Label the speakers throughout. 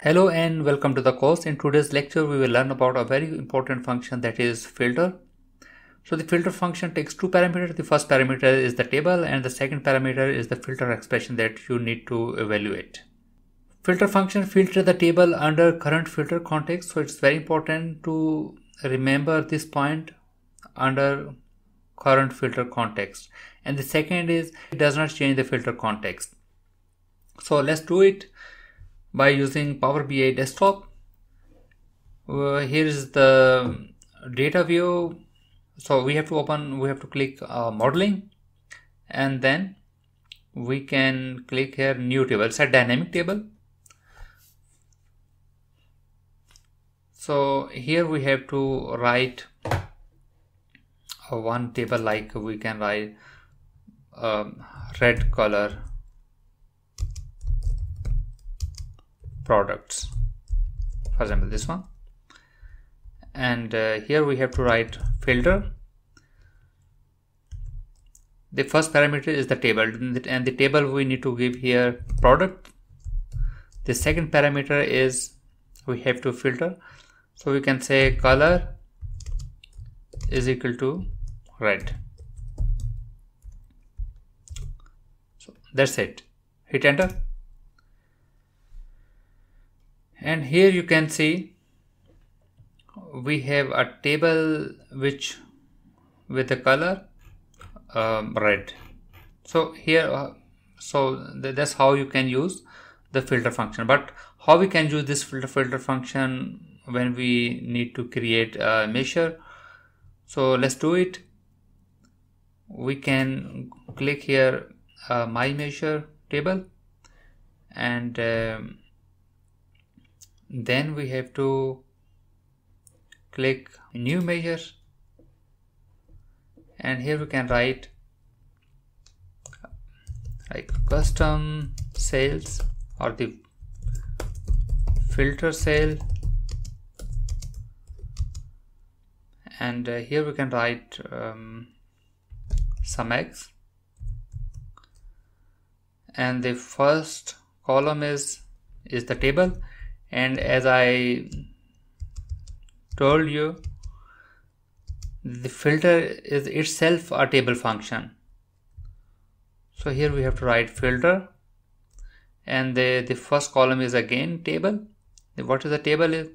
Speaker 1: Hello and welcome to the course. In today's lecture, we will learn about a very important function that is filter. So the filter function takes two parameters. The first parameter is the table and the second parameter is the filter expression that you need to evaluate. Filter function filter the table under current filter context. So it's very important to remember this point under current filter context. And the second is it does not change the filter context. So let's do it by using Power BI desktop. Uh, here is the data view. So we have to open, we have to click uh, modeling and then we can click here new table. It's a dynamic table. So here we have to write one table like we can write um, red color products. For example this one. And uh, here we have to write filter. The first parameter is the table. And the table we need to give here product. The second parameter is we have to filter. So we can say color is equal to red. So that's it. Hit enter and here you can see we have a table which with the color um, red. So here uh, so th that's how you can use the filter function. But how we can use this filter filter function when we need to create a measure? So let's do it. We can click here uh, my measure table. And um, then we have to click new measure and here we can write like custom sales or the filter sale and uh, here we can write um, sum x and the first column is is the table and as I told you the filter is itself a table function. So here we have to write filter. And the the first column is again table. What is the table is?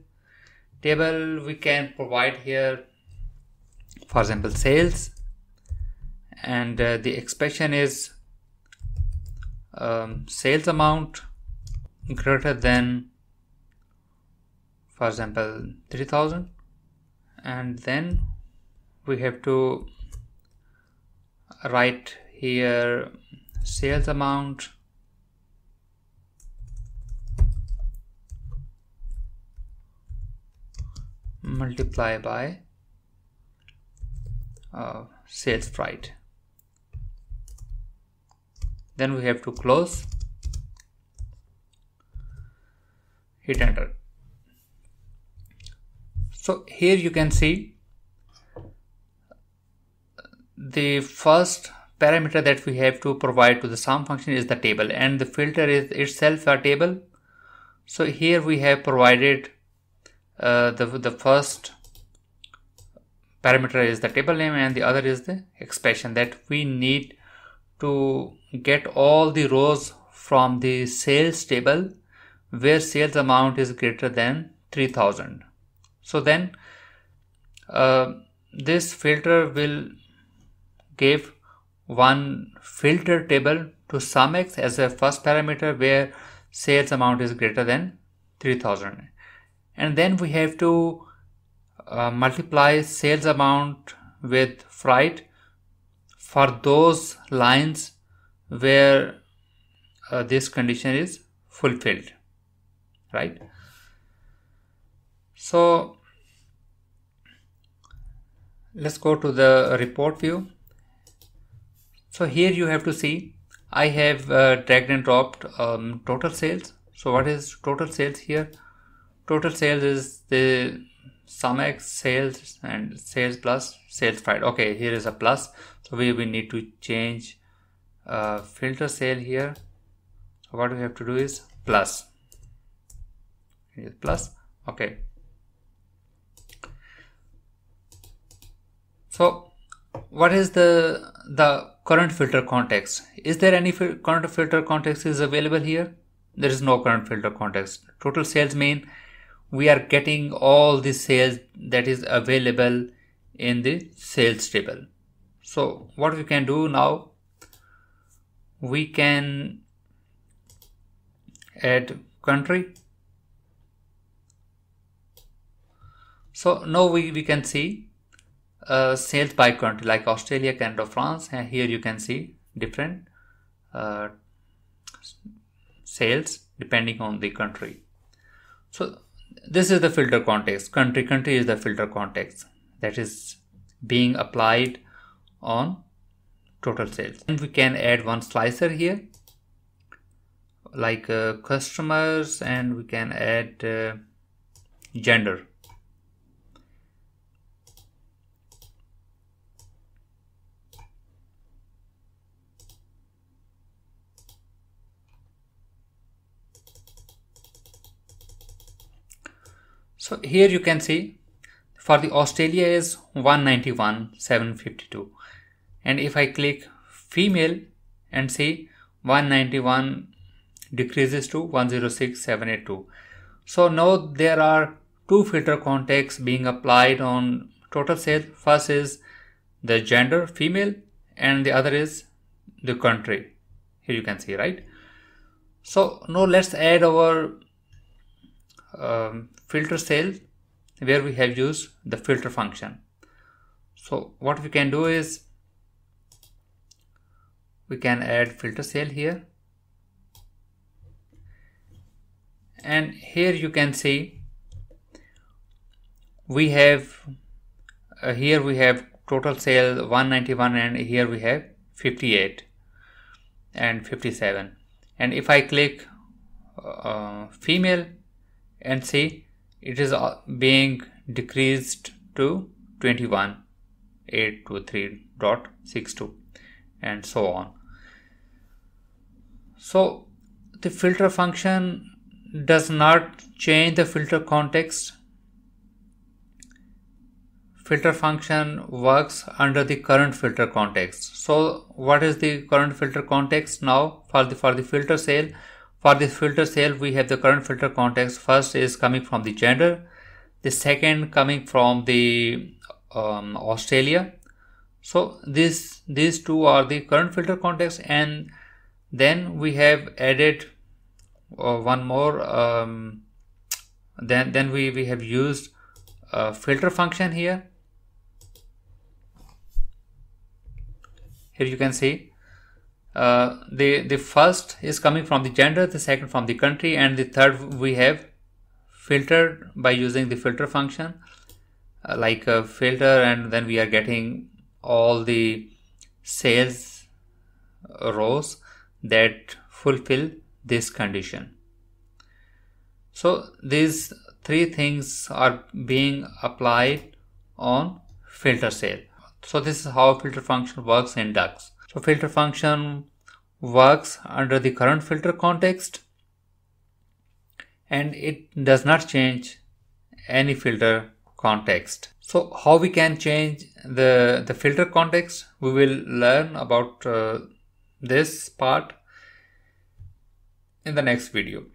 Speaker 1: Table we can provide here for example sales. And uh, the expression is um, sales amount greater than for example 3000 and then we have to write here sales amount. Multiply by uh, sales price. Then we have to close. Hit enter so here you can see the first parameter that we have to provide to the sum function is the table and the filter is itself a table. So here we have provided uh, the, the first parameter is the table name and the other is the expression that we need to get all the rows from the sales table where sales amount is greater than 3000 so then uh, this filter will give one filter table to sumx as a first parameter where sales amount is greater than 3000 and then we have to uh, multiply sales amount with freight for those lines where uh, this condition is fulfilled right so let's go to the report view. So here you have to see I have uh, dragged and dropped um, total sales. So what is total sales here? Total sales is the sum x sales and sales plus sales price. Okay, here is a plus. So we, we need to change uh, filter sale here. So what we have to do is plus plus okay so what is the the current filter context? Is there any fil current filter context is available here? There is no current filter context. Total sales mean we are getting all the sales that is available in the sales table. So what we can do now we can add country. So now we, we can see uh, sales by country like Australia, Canada, France and here you can see different uh, sales depending on the country. So this is the filter context. Country country is the filter context that is being applied on total sales. And we can add one slicer here like uh, customers and we can add uh, gender So here you can see for the Australia is 191 752 and if I click female and see 191 decreases to 106 782 so now there are two filter contexts being applied on total sales first is the gender female and the other is the country. Here you can see right? So now let's add our um, filter sale where we have used the filter function. So what we can do is we can add filter sale here and here you can see we have uh, here we have total sale 191 and here we have 58 and 57 and if I click uh, female and see it is being decreased to 21 823.62 and so on. So the filter function does not change the filter context. Filter function works under the current filter context. So what is the current filter context now for the for the filter sale for this filter cell, we have the current filter context. First is coming from the gender. The second coming from the um, Australia. So this these two are the current filter context and then we have added uh, one more um, then then we, we have used a filter function here here you can see uh, the the first is coming from the gender the second from the country and the third we have filtered by using the filter function. Uh, like a filter and then we are getting all the sales rows that fulfill this condition. So these three things are being applied on filter sale so this is how filter function works in DAX so filter function works under the current filter context and it does not change any filter context. So how we can change the, the filter context, we will learn about uh, this part in the next video.